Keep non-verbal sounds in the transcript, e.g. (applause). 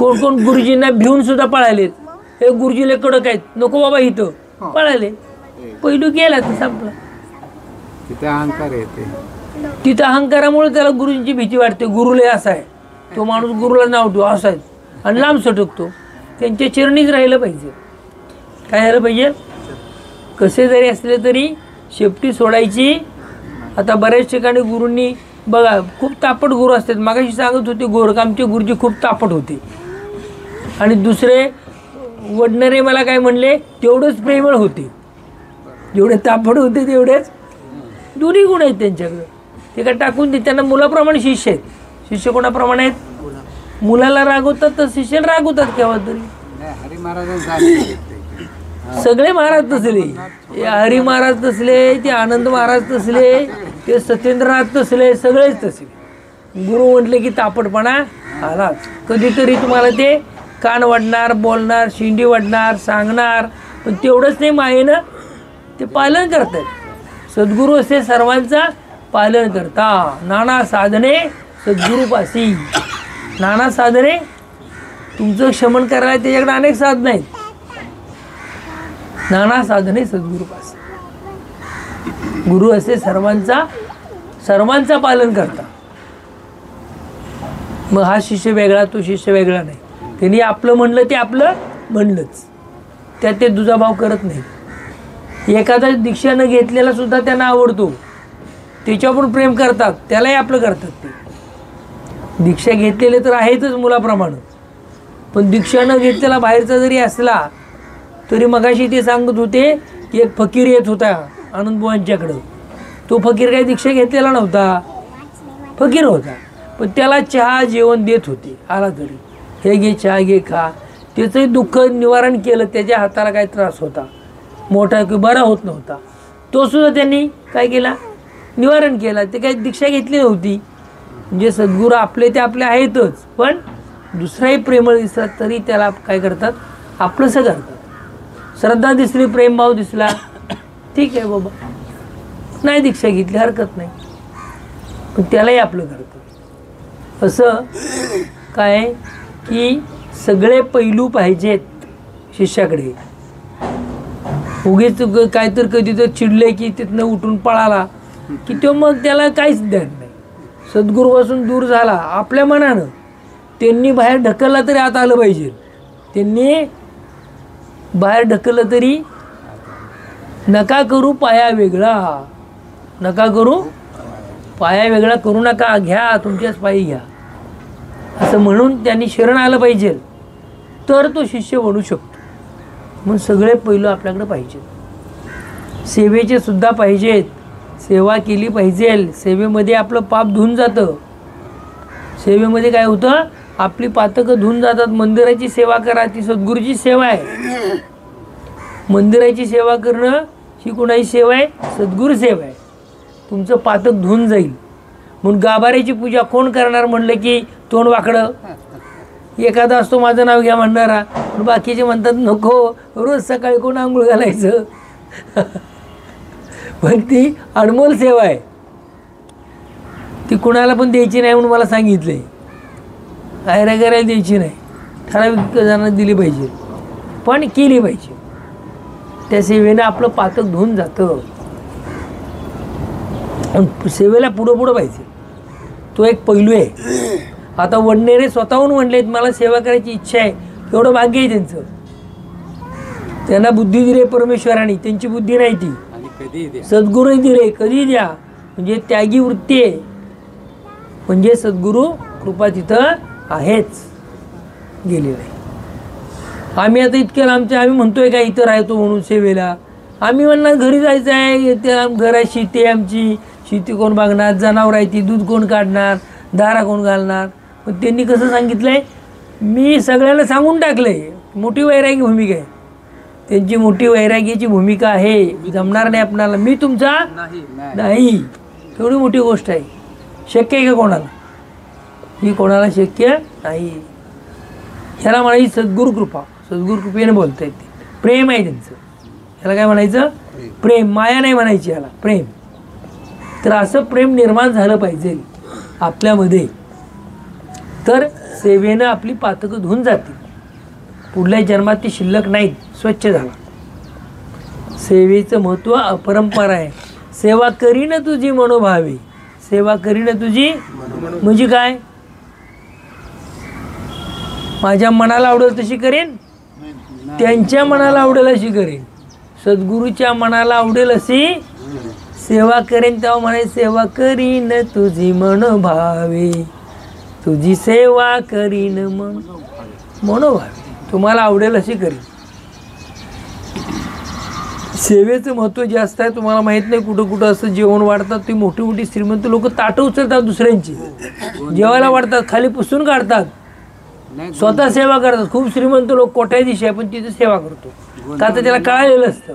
कोण कोण गुरुजींना भिवून सुद्धा पळालेत. हे गुरुजीला कडक आहेत. नको बाबा इथं. पळाले. पैलू गेला तर संपला. तिथे अहंकार येते तिथं अहंकारामुळे त्याला गुरुजींची भीती वाटते. गुरुले असा आहे. तो माणूस गुरुला नाव ठेवू असा आहे. आणि लांब सटकतो. त्यांच्या चरणीच राहिलं पाहिजे. काय झालं पाहिजे? कसे जरी असले तरी शेपटी सोडायची. आता बऱ्याच ठिकाणी गुरूंनी बघा खूप तापट गुरु असतात. मागाशी सांगत होते गोरकामचे गुरुजी खूप तापट होते. आणि दुसरे वडणारे मला काय म्हणले तेवढंच प्रेमळ होते. जेवढे तापट होते तेवढेच. दोन्ही गुण आहेत त्यांच्याकडे. ते काय टाकून दे त्यांना मुलाप्रमाणे शिष्य आहेत. शिष्य कोणाप्रमाणे आहेत? मुलाला रागवतात तर शिष्याला रागवतात केव्हा तरी. सगळे महाराज तसले. हे हरी महाराज तसले ते आनंद महाराज तसले ते सत्येंद्रनाथ तसले सगळेच तसले. गुरु म्हटले की तापटपणा आलाच कधीतरी तुम्हाला ते कान वाढणार बोलणार शिंडी वाढणार सांगणार. पण तेवढंच नाही मायेनं ते पालन करतात सद्गुरू असे सर्वांचा पालन करता. नाना साधने सद्गुरूपासी. नाना साधने तुमचं क्षमन करायला त्याच्याकडे अनेक साधनं आहेत. नाना साधने सद्गुरूपास. गुरु असे सर्वांचा सर्वांचा पालन करता. मग हा शिष्य वेगळा तो शिष्य वेगळा नाही. त्यांनी आपलं म्हणलं ते आपलं म्हणलंच. त्यात ते दुजाभाव करत नाही एखादा दीक्षानं घेतलेला सुद्धा त्यांना आवडतो. त्याच्यावर प्रेम करतात त्यालाही आपलं करतात ते. दीक्षा घेतलेले तर आहेतच मुलाप्रमाणे. पण दीक्षा न घेतलेला बाहेरचा जरी असला तरी मगाशी ते सांगत होते की एक फकीर येत होता आनंदबुवांच्याकडं. तो फकीर काही दीक्षा घेतलेला नव्हता. फकीर होता. पण त्याला चहा जेवण देत होते आला तरी हे घे चहा घे खा. त्याचंही दुःख निवारण केलं त्याच्या हाताला काही त्रास होता. मोठा की बरा होत नव्हता. तो सुद्धा त्यांनी काय केला? निवारण केला. ते काही दीक्षा घेतली नव्हती. म्हणजे सद्गुरू आपले ते आपले आहेतच. पण दुसराही प्रेमळ दिसला तरी त्याला काय करतात? आपलंसं करतात. श्रद्धा दिसली प्रेमभाव दिसला. ठीक आहे बाबा. नाही दीक्षा घेतली हरकत नाही. पण त्यालाही आपलं करतं असं काय? की सगळे पैलू पाहिजेत शिष्याकडे. उगीच काहीतरी काय तर कधी तर चिडले की तिथनं उठून पळाला की तो मग त्याला काहीच ध्यान नाही. सद्गुरूपासून दूर झाला आपल्या मनानं. त्यांनी बाहेर ढकलला तरी आत आलं पाहिजे. त्यांनी बाहेर ढकललं तरी नका करू पाया वेगळा. नका करू पाया वेगळा करू नका. घ्या तुमच्याच पायी घ्या. असं म्हणून त्यांनी शरण आलं पाहिजे. तर तो शिष्य बनू शकतो. मग सगळे पैलू आपल्याकडे पाहिजेत सेवेचे सुद्धा पाहिजेत. सेवा केली पाहिजे सेवेमध्ये आपलं पाप धुवून जातं. सेवेमध्ये काय होतं? आपली पातकं धुवून जातात. मंदिराची सेवा करा. ती सद्गुरूची सेवा आहे. मंदिराची सेवा करणं ही कोणाची सेवा आहे? सद्गुरू सेवा आहे. तुमचं पातक धुवून जाईल. म्हणून गाभाऱ्याची पूजा कोण करणार म्हणलं की तोंड वाकडं? एखादा असतो माझं नाव घ्या म्हणणारा. पण बाकीचे म्हणतात नको रोज सकाळी कोण आंघोळ घालायचं? (laughs) पण ती अनमोल सेवा आहे. ती कुणाला पण द्यायची नाही म्हणून मला सांगितलंय. आयऱ्या करायला द्यायची नाही. ठराविक जणांना दिली पाहिजे. पण केली पाहिजे. त्या सेवेनं आपलं पातक धुवून जातं. आणि सेवेला पुढं पुढं पाहिजे. तो एक पैलू आहे. (clears throat) आता वडनेरे स्वतःहून म्हणलेत मला सेवा करायची इच्छा आहे. एवढं भाग्य आहे त्यांचं. त्यांना बुद्धी दिली परमेश्वराने त्यांची बुद्धी नाही ती. सद्गुरू दिले कधी द्या. म्हणजे त्यागी वृत्ती आहे. म्हणजे सद्गुरू कृपा तिथं आहेच. गेली नाही आम्ही आता इतक्या लांबचे आम्ही म्हणतोय का इथं राहतो म्हणून सेवेला. आम्ही म्हणणार घरी जायचं आहे इथे आम- घर आहे शेती आहे आमची. शेती कोण बघणार? जनावर आहे ती दूध कोण काढणार? दारा कोण घालणार? पण त्यांनी कसं सांगितलंय? मी सगळ्यांना सांगून टाकलंय. मोठी वैरागी भूमिका आहे. त्यांची मोठी वैराग्याची भूमिका आहे. जमणार नाही आपणाला. मी तुमचा नाही केवढी मोठी गोष्ट आहे. शक्य आहे का कोणाला? ही कोणाला शक्य नाही. ह्याला म्हणायची सद्गुरु कृपा. सद्गुरु कृपेने बोलता येते प्रेम आहे त्यांचं. ह्याला काय म्हणायचं? प्रेम. माया नाही म्हणायची ह्याला प्रेम. तर असं प्रेम निर्माण झालं पाहिजे आपल्यामध्ये. तर सेवेनं आपली पातकं धुवून जातील. पुढल्या जन्मात ती शिल्लक नाहीत. स्वच्छ झाला. सेवेचं महत्त्व अपरंपार आहे. सेवा करीन तुझी मनोभावे. सेवा करीन तुझी म्हणजे काय? माझ्या मनाला आवडेल तशी करेन? त्यांच्या मनाला आवडेल अशी करेन. सद्गुरूच्या मनाला आवडेल अशी? सेवा करेन तेव्हा म्हणे सेवा करीन तुझी मनोभावे तुझी सेवा करीन मन मनोभावे तुम्हाला आवडेल अशी करीन. सेवेचं महत्त्व जास्त आहे तुम्हाला माहीत नाही कुठं कुठं असं जेवण वाढतात ती मोठी मोठी श्रीमंत लोक ताटं उचलतात दुसऱ्यांची. जेवायला वाढतात खाली पुसून काढतात. स्वतः सेवा करतात. खूप श्रीमंत लोक कोट्याधीश आहे पण तिथे सेवा करतो. का तर त्याला कळालेलं असतं.